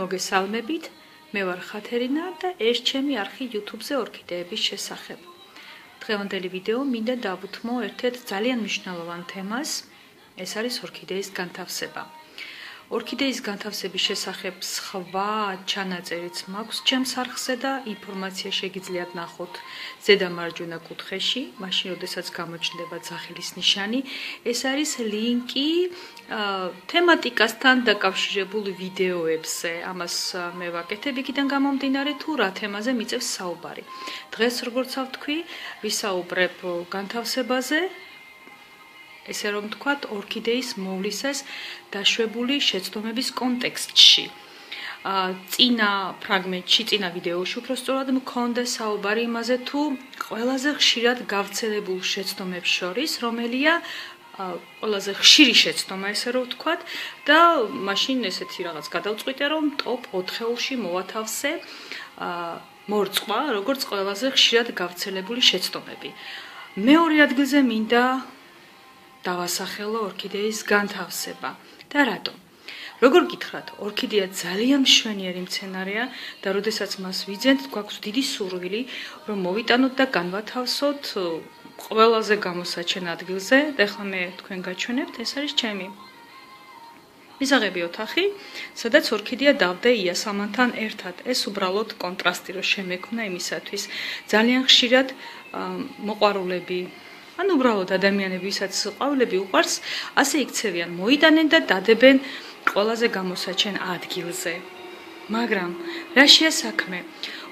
მოგესალმებით. მე ვარ ხათერინა და ეს ჩემი არხი YouTube-ზე ორქიდეების შესახებ. დღევანდელი ვიდეო მინდა დავუთმო ერთ-ერთ ძალიან მნიშვნელოვან თემას. ეს არის ორქიდეის განთავსება. ორქიდეის განთავსების შესახებ სხვა ჩანაწერიც მაქვს ჩემს არხზე და ინფორმაცია შეგიძლიათ ნახოთ ზედა მარჯვენა კუთხეში, მაშინ როდესაც გამოჩნდება ძახილის ნიშანი. ეს არის ლინკი თემატიკასთან დაკავშირებულ ვიდეოებზე. ამას მე ვაკეთებ იქიდან გამომდინარე თუ რა თემაზე მიწევს საუბარი. დღეს როგორც ვთქვი, ვისაუბრებ განთავსებაზე, ესე რომ ვთქვათ, ორქიდეის მოვლისას დაშვებული შეცდომების კონტექსტში. ა წინა ფრაგმენტში, წინა ვიდეოში უფრო სწორად მქონდა საუბარი იმაზე, თუ ყველაზე ხშირად გავრცელებულ შეცდომებს შორის, რომელია ყველაზე ხშირი შეცდომა, ესე რომ ვთქვათ, და მაშინ ესეთი რაღაც გადავწყვიტე, რომ ტოპ 4-ში მოვათავსე ა მორწყვა, როგორც ყველაზე ხშირად გავრცელებული შეცდომები. მეორე ადგილზე მინდა დავასახელო ორქიდეის განთავსება. და რატომ? როგორ გითხრათ, ორქიდეა ძალიან მშვენიერი მცენარეა და როდესაც მას ვიძენთ, გვაქვს დიდი სურვილი, რომ მოვიტანოთ და განვათავსოთ ყველაზე გამოსაჩენ ადგილზე. და ახლა მე თქვენ გაჩვენებთ, ეს არის ჩემი მისაღები ოთახი, სადაც ორქიდეა დავდე იასამანთან ერთად. ეს უბრალოდ კონტრასტი რო შემექმნა იმისათვის. ძალიან ხშირად მოყარულები ან უბრალოდ ადამიანები, ვისაც ყვავილები უყვარს, ასე იქცევიან, მოიტანენ და დადებენ ყველაზე გამოსაჩენ ადგილზე. მაგრამ რა შეასაქმე?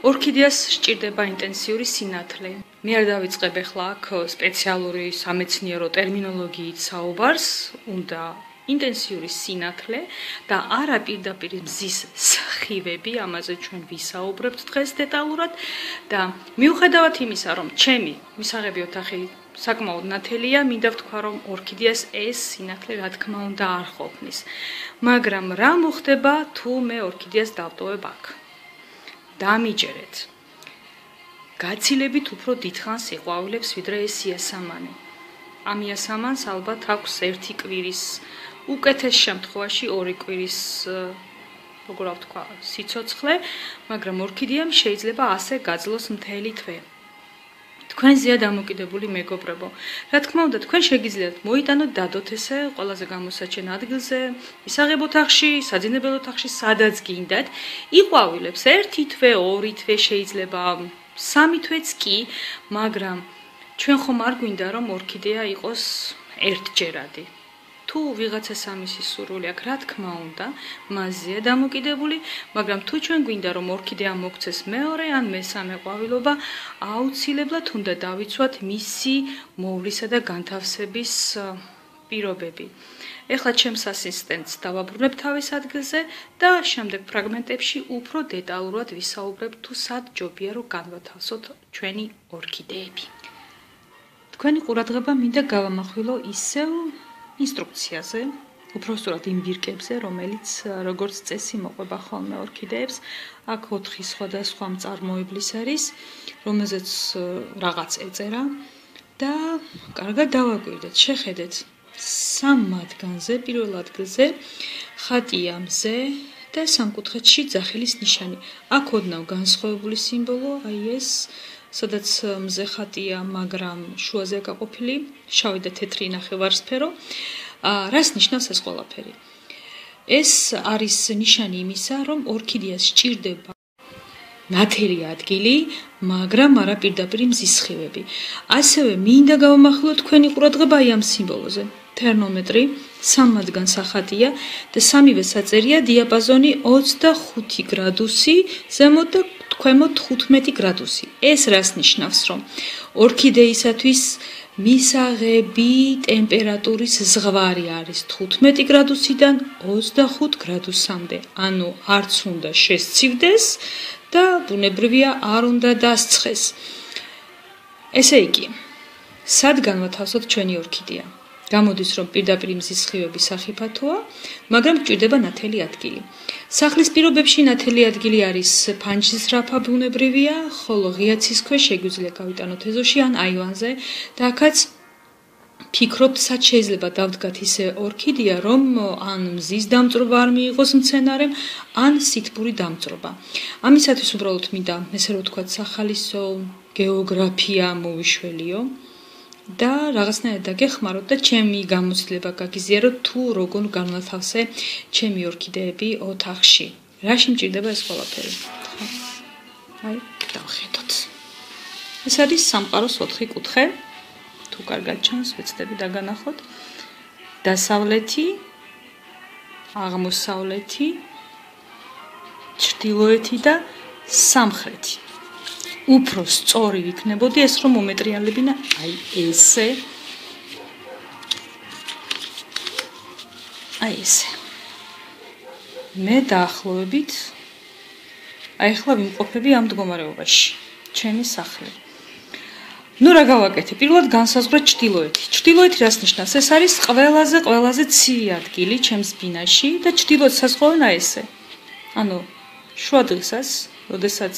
ორქიდეას სჭირდება ინტენსიური სინათლე. მე არ დავიწყებ ახლა აქ სპეციალური სამეცნიერო ტერმინოლოგიით საუბარს, უნდა ინტენსიური სინათლე და არა პირდაპირ მზის სხივები, ამაზე ჩვენ ვისაუბრებთ დღეს დეტალურად და მიუხედავად იმისა, რომ ჩემი მისაღები ოთახი საკმაოდ ნათელია, მინდა ვთქვა, რომ ორქიდეას ეს სინათლე რა თქმა უნდა არ ყოფნის. მაგრამ რა მოხდება თუ მე ორქიდეას დავტოვებ აქ? დამიჯერეთ. გაცილებით უფრო დიდხანს იყვავილებს ვიდრე ეს იასამანი. ამ იასამანს ალბათ აქვს ერთი კვირის, უკეთეს შემთხვევაში ორი კვირის როგორ ვთქვა, სიცოცხლე, მაგრამ ორქიდეამ შეიძლება ასე გაძლოს მთელი თვე. თქვენზეა დამოკიდებული მეგობრებო. რა თქმა უნდა, თქვენ შეგიძლიათ მოიტანოთ დადოთ ესე ყველაზე გამოსაჩენ ადგილზე, ისაღებ ოთახში, საძინებელ ოთახში, სადაც გინდათ. იყვავილებს ერთი თვე, ორი თვე შეიძლება, სამი თვეც კი, მაგრამ ჩვენ ხომ არ გვინდა რომ ორქიდეა იყოს ერთჯერადი. თუ ვიღაცა სამისი სურვილი აქვს, რა თქმა უნდა, მასზეა დამოკიდებული, მაგრამ თუ ჩვენ გვინდა რომ ორქიდეა მოგცეს მეორე ან მესამე ყვავილობა, აუცილებლად უნდა დავიცვათ მისი მოვლისა და განთავსების პირობები. ეხლა ჩემს ასისტენტს დავაბრუნებ თავის ადგილზე და შემდეგ ფრაგმენტებში უფრო დეტალურად ვისაუბრებ თუ სად ჯობია რომ განვათავსოთ ჩვენი ორქიდეები. თქვენი ყურადღება მინდა გავამახვილო ისევ ინსტრუქციაზე, უფრო სწორად იმ ბირკებზე, რომელიც როგორც წესი მოყვება ხოლმე ორქიდეებს, აქ 4 სხვადასხვა მწარმოებლის არის, რომელზეც რაღაც ეწერა და კარგად დავაკვირდეთ, შეხედეთ. სამ მათგანზე, პირველ ადგილზე ხატია მზე და სამკუთხედში ძახილის ნიშანი. აქ ოდნავ განსხვავებული სიმბოლო, აი ეს სადაც მზე ხატია, მაგრამ შუაზე გაყოფილი, შავი და თეთრი ნახევარსფერო. აა რას ნიშნავს ეს ყველაფერი? ეს არის ნიშანი იმისა, რომ ორქიდეას სჭირდება ნათელი ადგილი, მაგრამ არა პირდაპირ მზის სხივები. ასევე მინდა გავამახვილოთ თქვენი ყურადღება ამ სიმბოლოზე. თერმომეტრი სამმადგან სახატია და სამივე საწერია დიაპაზონი 25 გრადუსი, ზემოთ და ქვემოთ 15 გრადუსი. ეს რას ნიშნავს, რომ ორქიდეისათვის მისაღები ტემპერატურის ზღვარი არის 15 გრადუსიდან 25 გრადუსამდე. ანუ არც უნდა შესცივდეს და ბუნებრივია არ უნდა დასცხეს. ესე იგი, სად განვათავსოთ ჩვენი ორქიდეა? გამოდის რომ პირდაპირ მზის სხივები სახიფათოა, მაგრამ გჭირდება ნათელი ადგილი. სახლის პირობებში ნათელი ადგილი არის ფანჯის რაფა ფიქრობთ, სად შეიძლება დავდგათ ისე ორქიდეა, რომ ან მზის დამწრობა არ მიიღოს მცენარემ, ან სითბური დამწრობა. ამისათვის უბრალოდ მინდა ესე რომ ვთქვა, სახალისო გეოგრაფია მოვიშველიო და რაღაცნაირად დაგეხმაროთ და ჩემი გამოცდილება გაგიზიაროთ თუ როგორ განვათავსე ჩემი ორქიდეები ოთახში. რა შემჭირდება ეს ყველაფერი? აი, დავხედოთ. ეს არის სამყაროს 4 კუთხე. თუ კარგად ჩანს, ვეცდები დაგანახოთ. დასავლეთი, აღმოსავლეთი, ჩრდილოეთი და სამხრეთი. უფრო სწორი იქნებოდი ეს რომ მომეტრიალებინა აი ესე. აი ესე. მე დაახლოებით აი ახლა ვიმყოფები ამ მდგომარეობაში. ჩემი სახლი. ну რა გავაკეთე პირველად განსაზღვრე ჭtildeოეთი ჭtildeოეთი რას ნიშნავს ეს არის ყველაზე ყველაზე ცივი ადგილი ჩემს ბინაში და ჭtildeოეთ საზღვაონა ესე ანუ შუა დღესაც როდესაც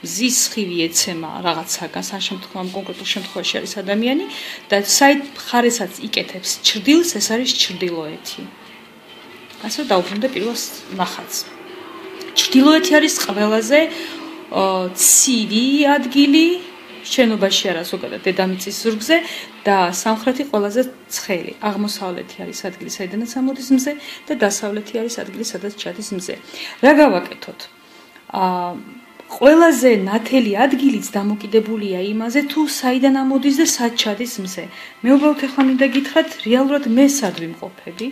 მზის ხივი ეცემა რაღაცაგან სამ შემთხვევამ კონკრეტულ შემთხვევაში არის ადამიანი და საით ხარესაც იკეთებს ჭრდილს ეს არის ჭtildeოეთი ასე დაუბრუნდე პირველ ნახატს ჭtildeოეთი არის ყველაზე ცივი ადგილი შენობაში არა ზოგადად დედამიწის ზურგზე და სამხრეთი ყველაზე ცხელი. აღმოსავლეთი არის ადგილი, საიდანაც ამოდის მზე და დასავლეთი არის ადგილი, სადაც ჩადის მზე. რა გავაკეთოთ? აა ყველაზე ნათელი ადგილიც დამოკიდებულია იმაზე, თუ საიდან ამოდის და სად ჩადის მზე. მე უბრალოდ ახლა მინდა გითხრათ, რეალურად მე სად ვიმყოფები?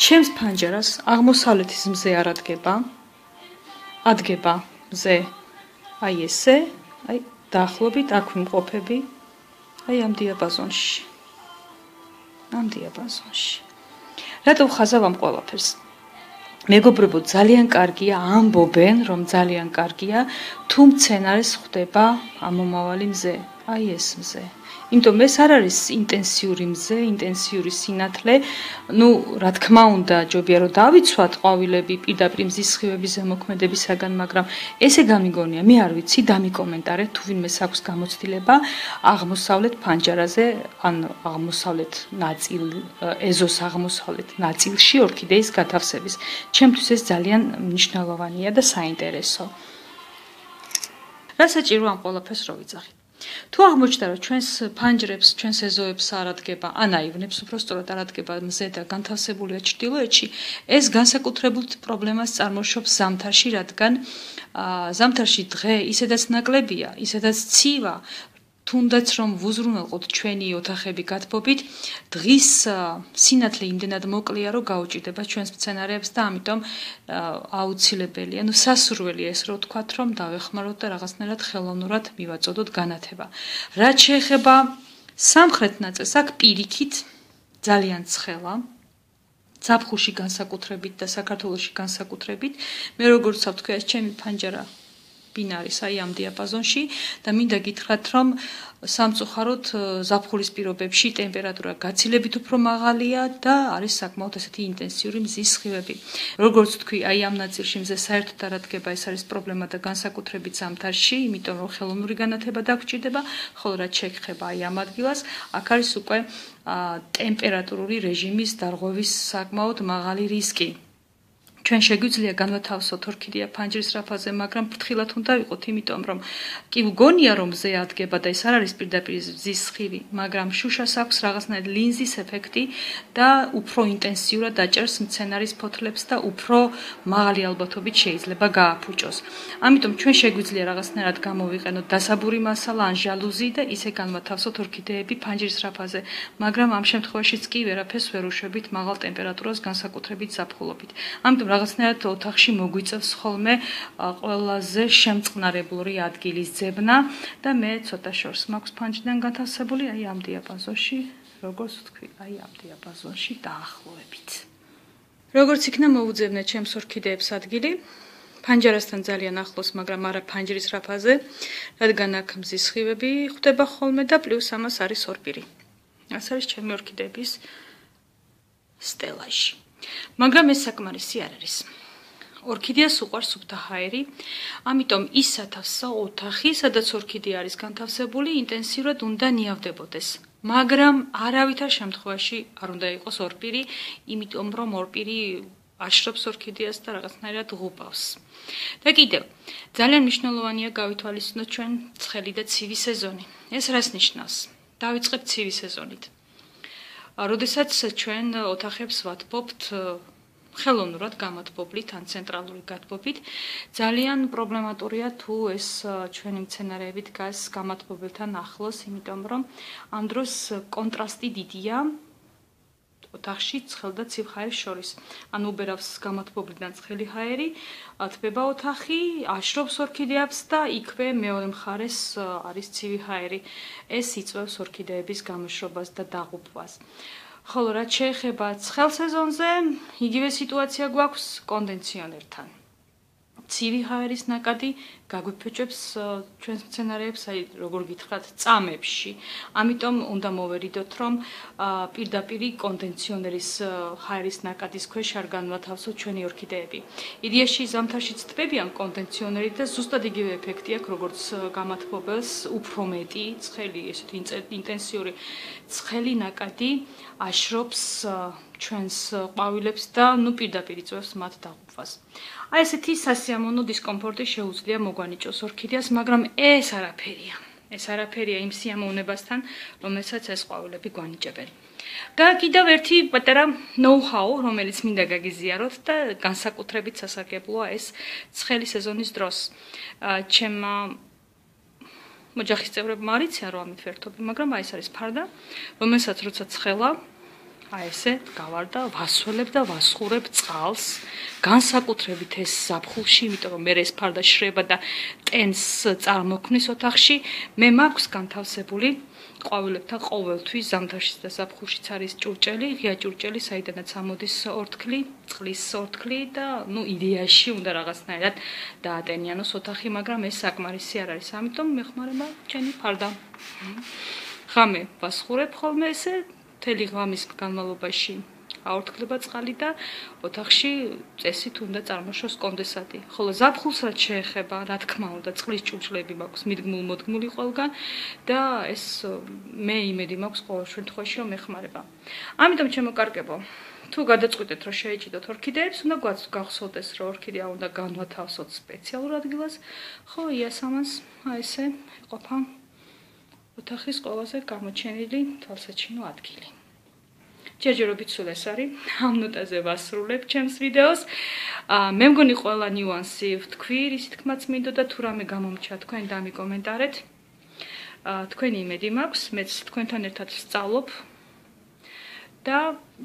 ჩემს ფანჯარას აღმოსავლეთის მზე არ ადგება. ადგება მზე. აი ესე, აი დაახლოებით აქ ვიმყოფები აი ამ დიაპაზონში ამ დიაპაზონში რატო ხაზავ ამ ყველაფერს მეგობრებო ძალიან კარგია ამბობენ რომ ძალიან კარგია. თუ მცენარეს ხვდება ამომავალი მზე აი ეს მზე იმიტომ ეს არ არის ინტენსიური მზე, ინტენსიური სინათლე. ну, რა თქმა უნდა, ჯობია რომ დავიცვათ ყვავილები პირდაპირ მზის სხივების ზემოქმედებისაგან, მაგრამ ესე გამიგონია, მე არ ვიცი, დამიკომენტარე თუ ვინმე აქვს გამოცდილება აღმოსავლეთ ფანჯარაზე, ან აღმოსავლეთ ნაწილ ეზოს აღმოსავლეთ ნაწილში ორქიდეის გათავსების. ჩემთვის ეს ძალიან მნიშვნელოვანია და საინტერესო. რა საჭირო ამ ყოლაფეს რო ვიცახით? თუ აღმოჩნდა რომ ჩვენს ფანჯრებს, ჩვენს ეზოებს არ ადგება, ან აივნებს უფრო სწორად არ ადგება მზე და განთავსებულია ჭtildeოეთში, ეს განსაკუთრებულ პრობლემას წარმოშობს ზამთარში, რადგან ზამთარში დღე ისედაც ნაკლებია, ისედაც ცივა, თუნდაც რომ ვუზრუნველყოთ ჩვენი ოთახები გათბობით, დღის სინათლე იმდენად მოკლეა, რომ გაუჭირდება ჩვენს მცენარეებს და ამიტომ აუცილებელია, ну სასურველია ეს რო თქვათ, რომ დავეხმაროთ და რაღაცნაირად ხელოვნურად მივაწოდოთ განათება. რაც შეეხება სამხრეთ ნაწილს, აქ პირიქით ძალიან ცხელა. ზაფხულში განსაკუთრებით და საქართველოსში განსაკუთრებით, მე როგორც ვთქვი, ეს ჩემი ფანჯარა ბინარის აი ამ დიაპაზონში და მინდა გითხრათ რომ სამწუხაროდ ზაფხულის პირობებში ტემპერატურა გაცილებით უფრო მაღალია და არის საკმაოდ ესეთი ინტენსიური მზის სხივები. როგორც თქვი, აი ამ ნაწილში მზე საერთოდ არ ადგება, ეს არის პრობლემა და განსაკუთრებით ზამთარში, იმიტომ რომ ხელოვნური განათება დაგჭირდება, ხოლო რაც შეეხება აი ამ ადგილას, აქ არის უკვე ტემპერატურული რეჟიმის დარღვევის საკმაოდ მაღალი რისკი. ჩვენ შეგვიძლია განვათავსოთ ორქიდეა ფანჯრის რაფაზე, მაგრამ ფრთხილად უნდა ვიყოთ, იმიტომ რომ კი ვგონია რომ ზე ადგება და ეს არ არის პირდაპირ ზის სხივი, მაგრამ შუშას აქვს რაღაცნაირ ლინზის ეფექტი და უფრო ინტენსიურად დაჭერს მცენარის ფოთლებს და უფრო მაღალი ალბათობით შეიძლება გააფუჭოს. ამიტომ ჩვენ შეგვიძლია რაღაცნაირად გამოვიყენოთ დასაბური მასალა ან ჟალუზი და ისე განვათავსოთ ორქიდეები ფანჯრის რაფაზე, მაგრამ ამ შემთხვევაშიც კი ვერაფერს ვერ უშვებით მაღალ ტემპერატურას განსაკუთრებით საფხულობით. ამიტომ რაღაცნაირად ოთახში მოგვიწევს ხოლმე ყველაზე შემწყნარებლური ადგილის ძებნა და მე ცოტა შორს მაქვს ფანჯიდან გათავსებული აი ამ დიაპაზონში როგორც ვთქვი აი ამ დიაპაზონში დაახლოებით. როგორც იქნა მოუძებნე ჩემს ორქიდეებს ადგილი. ფანჯარასთან ძალიან ახლოს მაგრამ არა ფანჯრის რაფაზე რადგან აქ მზის სხივები ხვდება ხოლმე და პლუს ამას არის ორპირი. ეს არის ჩემი ორქიდეების სტელაში მაგრამ ეს საკმარისი არ არის. ორქიდეას უყვარს სუფთა ჰაერი, ამიტომ ის სათავსო ოთახი, სადაც ორქიდეა არის განთავსებული, ინტენსიურად უნდა ნიავდებოდეს. მაგრამ არავითარ შემთხვევაში არ უნდა იყოს ორპირი, იმიტომ რომ ორპირი აშრობს ორქიდეას და რაღაცნაირად ღუპავს. და კიდევ, ძალიან მნიშვნელოვანია გავითვალისწინოთ ჩვენ ცხელი და ცივი სეზონი. ეს რას ნიშნავს? დავიწყებ ცივი სეზონით. როდესაც ჩვენ ოთახებს ვათბობთ ხელოვნურად გამათბობლით ან ცენტრალური გათბობით, ძალიან პრობლემატურია თუ ეს ჩვენი მცენარეები დგას გამათბობელთან ახლოს, იმიტომ რომ ამ დროს კონტრასტი დიდია ოთახში ცხელ და ცივ ჰაერს შორის. ანუ უბერავს გამათბობლიდან ცხელი ჰაერი, თბება ოთახი, აშრობს ორქიდეებს და იქვე მეორე მხარეს არის ცივი ჰაერი. ეს იწვევს ორქიდეების გამოშრობას და დაღუპვას. ხოლო რაც შეეხება ცხელ სეზონზე, იგივე სიტუაცია გვაქვს კონდენსიონერთან. ცივი ჰაერის ნაკადი გაგვიფეჭებს ჩვენს სცენარებს, აი როგორ გითხრათ, წამებში. ამიტომ უნდა მოვერიდოთ, რომ პირდაპირ კონდენსიონერის ჰაერის ნაკადის ქვეშ არ განვათავსოთ ჩვენი ორქიდეები. იდეაში ზამთარში წტებიან კონდენსიონერი და ზუსტად იგივე ეფექტი აქვს, როგორც გამათბობელს, უფრო მეტი, ცხელი, ესეთი ინტენსიური ცხელი ნაკადი აშრობს ჩვენს ყვავილებს და ნუ პირდაპირ იწვევს მათ დაღუპვას. აი ესეთი სასიამოვნო დისკომფორტი შეუძლია მოგვანიჭოს ორქიდეას, მაგრამ ეს არაფერია. ეს არაფერია იმ სიამოვნებასთან, რომელსაც ეს ყვავილები გვანიჭებენ. და კიდევ ერთი პატარა ნოუ-ჰაუ, რომელიც მინდა გაგიზიაროთ და განსაკუთრებით სასარგებლოა ეს ცხელი სეზონის დროს. ჩემმა მოჯახის წევრებმა არიციან რომ ამით ვერთობი, მაგრამ აი ეს არის ფარდა, რომელსაც როცა ცხელა აი ესე გავარდა, ვასველებ და ვასხურებ წყალს, განსაკუთრებით ეს საფხულში, იმიტომ რომ მე ეს ფარდა შრება და ტენს წარმოქმნის ოთახში, მე მაქვს განთავსებული ყვავილებთან ყოველთვის ზამთარში და საფხულშიც არის ჭურჭელი, ღია ჭურჭელი, საიდანაც ამოდის ორთქლი, წყლის ორთქლი და ნუ იდეაში უნდა რაღაცნაირად დაატენიანოს ოთახი, მაგრამ ეს საკმარისი არ არის, ამიტომ მეხმარება ჩემი ფარდა. ხამე ვასხურებ ხოლმე ესე მთელი ღამის განმავლობაში აორთქლება წყალი და ოთახში წესით უნდა წარმოშოს კონდენსატი. ხოლო ზაფხულს რაც შეეხება, რა თქმა უნდა, წყლის ჭურჭლები მაქვს მიდგმულ-მოდგმული ყველგან და ეს მე იმედი მაქვს ყოველ შემთხვევაში რომ ეხმარება. ამიტომ ჩემოკარგებო, თუ გადაწყვეტეთ რომ შეეჭიდოთ ორქიდეებს, უნდა გახსოვდეს რომ ორქიდეა უნდა განვათავსოთ სპეციალურ ადგილას, ხო, იასამანს, აი ესე, ყოფა ოთახის ყველაზე გამოჩენილი თვალსაჩინო ადგილი. ჯერჯერობით სულ ეს არის. ამ ნოტაზე ვასრულებ ჩემს ვიდეოს. აა მე მგონი ყველა ნიუანსი ვთქვი, რის თქმაც მინდოდა თუ რამე გამომჩა თქვენ დამიკომენტარეთ. აა თქვენი იმედი მაქვს, მეც თქვენთან ერთად ვსწავლობ და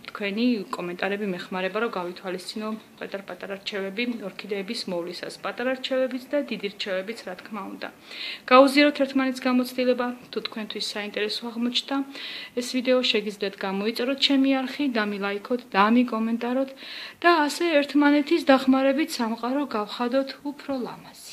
თქვენი კომენტარები მეხმარება რომ გავითვალისწინო პატარ-პატარა რჩევები ორქიდეების მოვლისას, პატარა რჩევებიც და დიდი რჩევებიც, რა თქმა უნდა. გაუზიაროთ ერთმანეთს გამოცდილება, თუ თქვენთვის საინტერესო აღმოჩნდა ეს ვიდეო, შეგიძლიათ გამოიწეროთ ჩემი არხი, დამილაიქოთ, დამიკომენტაროთ და ასე ერთმანეთის დახმარებით სამყარო გავხადოთ უფრო ლამაზი.